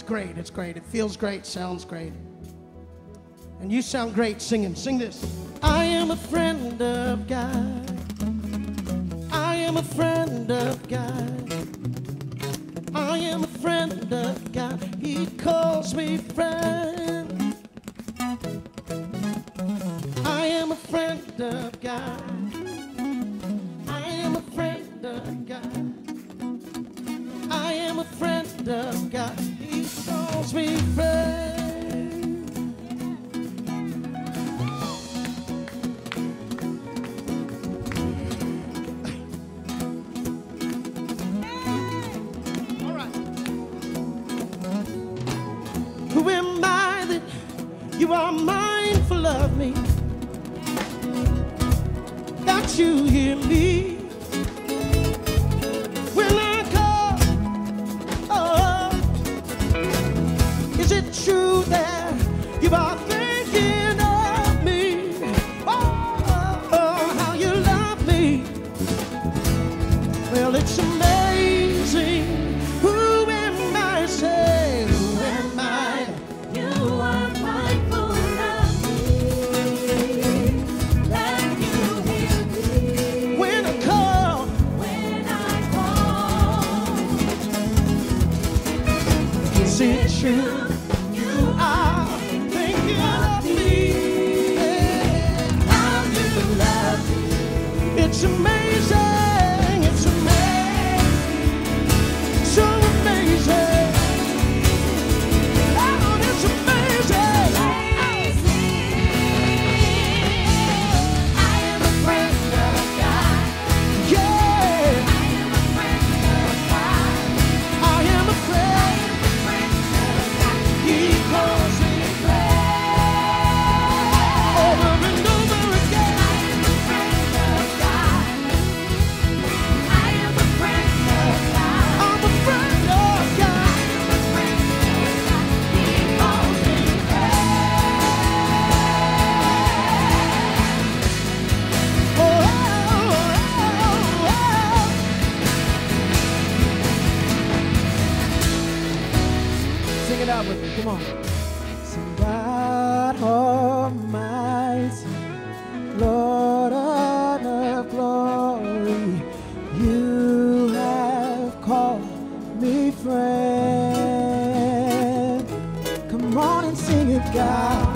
It's great. It's great. It feels great. Sounds great. And you sound great singing. Sing this. I am a friend of God. I am a friend of God. I am a friend of God. He calls me friend. I am a friend of God. I am a friend of God. I am a friend of God. You are mindful of me? That you hear me true? Almighty, Lord of glory, you have called me friend. Come on and sing it, God.